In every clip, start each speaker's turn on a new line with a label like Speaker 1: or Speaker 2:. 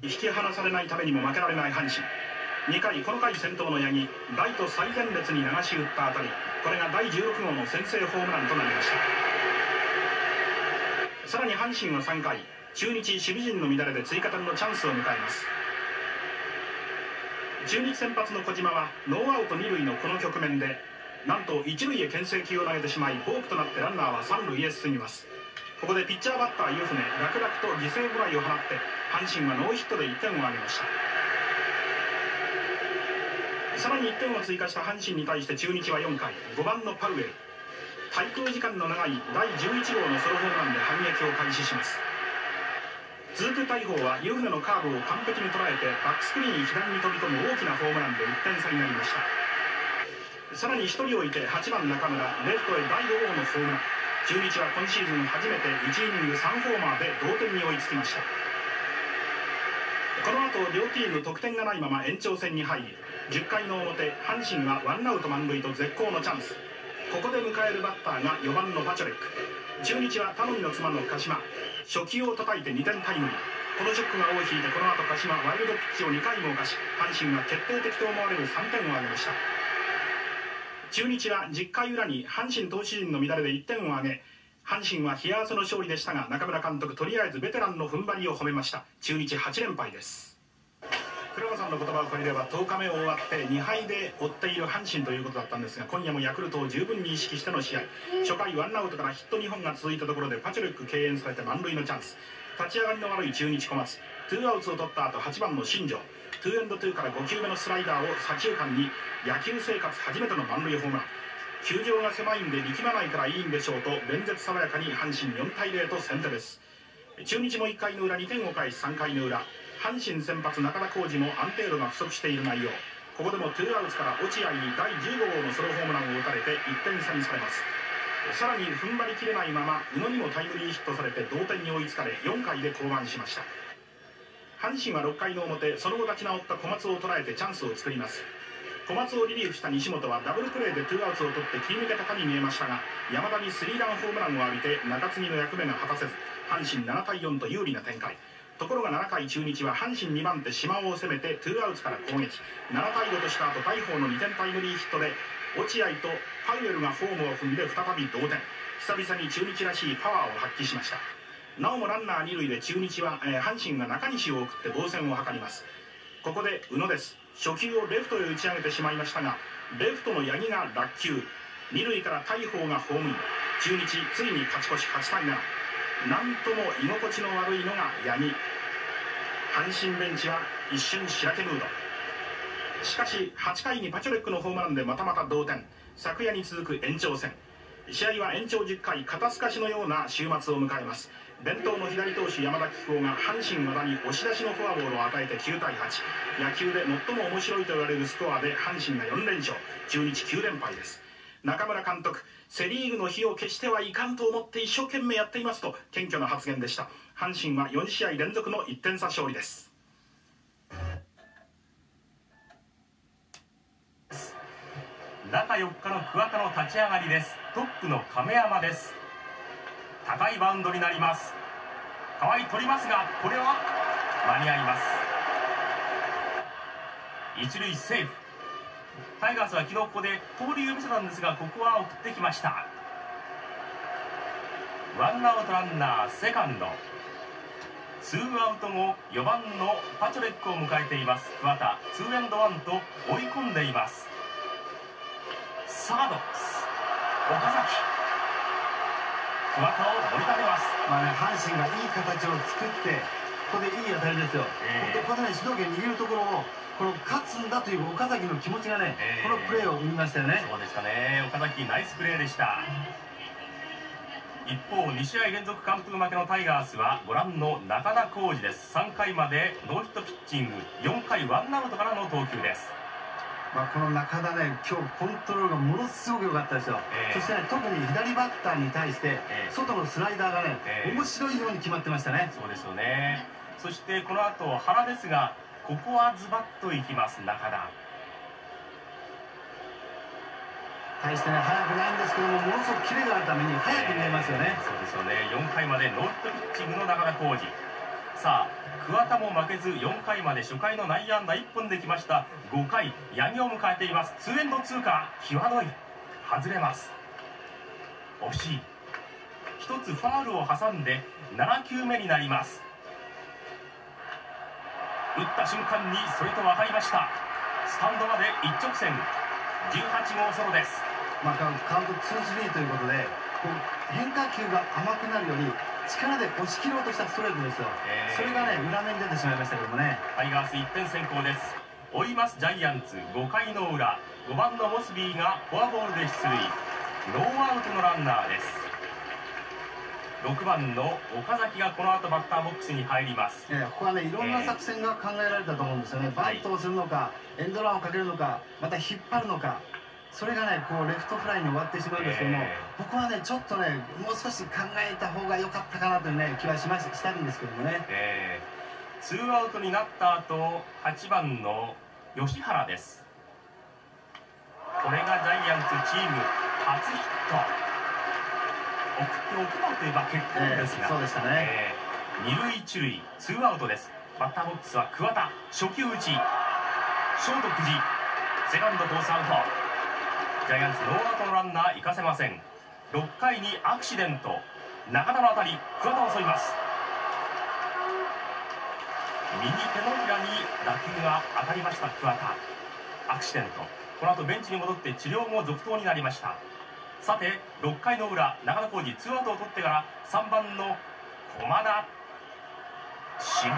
Speaker 1: 引き離されないためにも負けられない阪神。2回この回先頭の八木ライト最前列に流し打った当たり。これが第16号の先制ホームランとなりました。さらに阪神は3回中日守備陣の乱れで追加点のチャンスを迎えます。中日先発の小島はノーアウト2塁のこの局面でなんと一塁へ牽制球を投げてしまいボークとなってランナーは三塁へ進みます。ここでピッチャーバッター湯船楽々と犠牲フライを放って阪神はノーヒットで1点を挙げました。さらに1点を追加した阪神に対して中日は4回5番のパウエル。滞空時間の長い第11号のソロホームランで反撃を開始します。続く大砲は湯船のカーブを完璧に捉えてバックスクリーン左に飛び込む大きなホームランで1点差になりました。さらに1人置いて8番中村レフトへ第5号のホームラン。中日は今シーズン初めて1イニング3ホーマーで同点に追いつきました。この後両チーム得点がないまま延長戦に入り10回の表阪神はワンアウト満塁と絶好のチャンス。ここで迎えるバッターが4番のパチョレック。中日は頼みの妻の鹿島。初球を叩いて2点タイムリー。このショックが尾を引いてこの後鹿島ワイルドピッチを2回も犯し阪神が決定的と思われる3点を挙げました。中日は10回裏に阪神投手陣の乱れで1点を挙げ阪神は冷や汗の勝利でしたが中村監督とりあえずベテランの踏ん張りを褒めました。中日8連敗です。黒川さんの言葉を借りれば10日目を終わって2敗で追っている阪神ということだったんですが今夜もヤクルトを十分に意識しての試合。初回ワンアウトからヒット2本が続いたところでパチョレック敬遠されて満塁のチャンス。立ち上がりの悪い中日小松。ツーアウトを取った後8番の新庄。ツーエンドツーから5球目のスライダーを左中間に野球生活初めての満塁ホームラン。球場が狭いんで力まないからいいんでしょうと連日爽やかに阪神4対0と先手です。中日も1回の裏2点を返し3回の裏。阪神先発中田浩二も安定度が不足している内容。ここでもツーアウトから落合に第15号のソロホームランを打たれて1点差にされます。さらに踏ん張りきれないまま宇野にもタイムリーヒットされて同点に追いつかれ4回で降板しました。阪神は6回の表その後立ち直った小松を捉えてチャンスを作ります。小松をリリーフした西本はダブルプレーでツーアウトを取って切り抜けたかに見えましたが山田にスリーランホームランを浴びて中継ぎの役目が果たせず阪神7対4と有利な展開。ところが7回中日は阪神2番手島尾を攻めてツーアウトから攻撃。7対5とした後大砲の2点タイムリーヒットで落合とパウエルがホームを踏んで再び同点。久々に中日らしいパワーを発揮しました。なおもランナー二塁で中日は、えー、阪神が中西を送って防戦を図ります。ここで宇野です。初球をレフトへ打ち上げてしまいましたがレフトの八木が落球。二塁から大砲がホームイン。中日ついに勝ち越し8対7な。んとも居心地の悪いのが八木。阪神ベンチは一瞬しらけムード。しかし8回にパチョレックのホームランでまたまた同点。昨夜に続く延長戦。試合は延長10回肩透かしのような週末を迎えます。伝統の左投手山田貴光が阪神和田に押し出しのフォアボールを与えて9対8野球で最も面白いと言われるスコアで阪神が4連勝。中日9連敗です。中村監督セ・リーグの火を消してはいかんと思って一生懸命やっていますと謙虚な発言でした。阪神は4試合連続の1点差勝利です。
Speaker 2: 中4日の桑田の立ち上がりです。トップの亀山です。高いバウンドになります。川相取りますがこれは間に合います。一塁セーフ。タイガースは昨日ここで盗塁を見せたんですがここは送ってきました。ワンアウトランナーセカンド。ツーアウト後4番のパチョレックを迎えています。桑田ツーエンドワンと追い込んでいます。サード岡崎桑田を盛り立てます、
Speaker 3: まあね、阪神がいい形を作ってここでいい当たりですよ、えー、ここで、ね、主導権握るところをこの勝つんだという岡崎の気持ちがね、えー、このプレーを生みましたよね
Speaker 2: そうでしたね岡崎ナイスプレーでした一方2試合連続完封負けのタイガースはご覧の中田浩二です3回までノーヒットピッチング4回ワンアウトからの投球です
Speaker 3: まあ、この中田ね、今日コントロールがものすごく良かったですよ、えー、そして、ね、特に左バッターに対して、えー、外のスライダーがね、えー、面白いように決まってましたね。
Speaker 2: そうですよね。そしてこの後原ですが、ここはズバッといきます、中田。
Speaker 3: 大してね、速くないんですけども、ものすごくキレがあるために、速く見えますよね、
Speaker 2: そうですよね、4回までノーヒットピッチングの中田浩二。さあ桑田も負けず4回まで初回の内野安打1本できました。5回八木を迎えています。2エンド通過際どい。外れます。惜しい。1つファールを挟んで7球目になります。打った瞬間にそれと分かりました。スタンドまで一直線。18号ソロです。
Speaker 3: まあ、カウント2-3ということで変化球が甘くなるより力で押し切ろうとしたストレートですよ、えー、それがね裏目に出てしまいましたけどもね。
Speaker 2: タイガース1点先行です。追いますジャイアンツ。5回の裏。5番のモスビーがフォアボールで出塁。ノーアウトのランナーです。6番の岡崎がこの後バッターボックスに入ります、
Speaker 3: えー、ここはねいろんな作戦が考えられたと思うんですよね、えー、バントをするのか、エンドランをかけるのかまた引っ張るのかそれがねこうレフトフライに終わってしまうんですけども、えー、僕はねちょっとねもう少し考えた方が良かったかなというね気はしまししたんですけどもね、え
Speaker 2: ー、ツーアウトになった後8番の吉原です。これがジャイアンツチーム初ヒット。送っておくばといえば結構ですが、
Speaker 3: えー、そうでしたね、
Speaker 2: えー、二塁一塁ツーアウトです。バッターボックスは桑田。初球打ち。ショート久慈セカンドコースアウトジャイアンツノーアウトのランナー行かせません。6回にアクシデント。中田の当たり桑田を襲います。右手のひらに打球が当たりました桑田。アクシデント。この後ベンチに戻って治療も続投になりました。さて6回の裏長野浩二ツーアウトを取ってから3番の駒田。渋い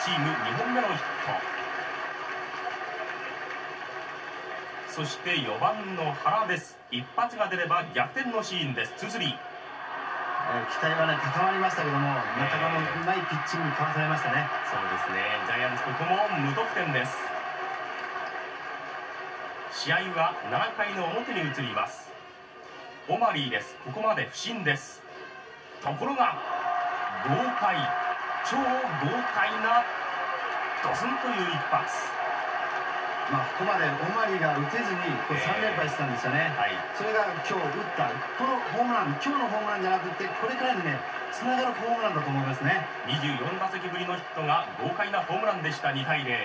Speaker 2: チーム2本目のヒット。そして4番の原です。一発が出れば逆転のシーンです。2-3期
Speaker 3: 待はね高まりましたけども中田のうまいピッチングにかわされましたね。
Speaker 2: そうですね。ジャイアンツここも無得点です。試合は7回の表に移ります。オマリーです。ここまで不振です。ところが豪快。超豪快なドスンという一発
Speaker 3: まあ、ここまでオマリーが打てずにこれ3連敗してたんですよね、えーはい、それが今日打ったこのホームラン。今日のホームランじゃなくてこれからにねつながるホームランだと思いますね。
Speaker 2: 24打席ぶりのヒットが豪快なホームランでした2対0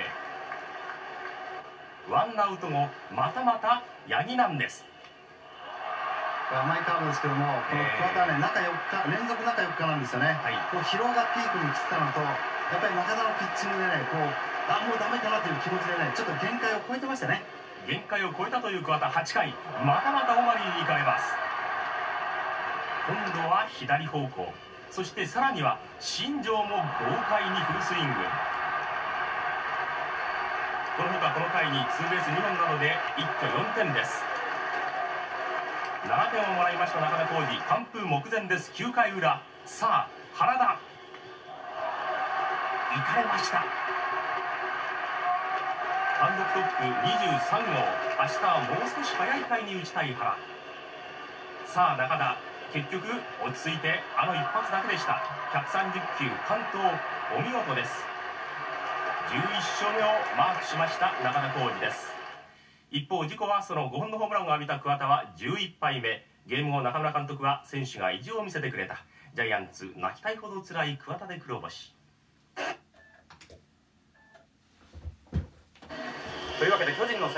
Speaker 2: ワンアウト後またまた八木なんです。
Speaker 3: 甘いカードですけども、この桑田はね、中4日、連続中4日なんですよね、はい、こう疲労がピークに来てたのと、やっぱり中田のピッチングでね、こうあもうダメかなという気持ちでね、ちょっと限界を超えてましたね。
Speaker 2: 限界を超えたという桑田、8回、またまたオマリーに行かれます。今度は左方向、そしてさらには新庄も豪快にフルスイング。このほかこの回にツーベース2本などで一挙4点です。7点をもらいました中田浩二完封目前です9回裏さあ原田行かれました。単独トップ23号明日はもう少し早い回に打ちたい原。さあ中田結局落ち着いてあの一発だけでした。130球完投お見事です。11勝目をマークしました中田浩二です。一方自己はその5本のホームランを浴びた桑田は11敗目。ゲーム後中村監督は選手が意地を見せてくれた。ジャイアンツ泣きたいほど辛い桑田で黒星。というわけで巨人の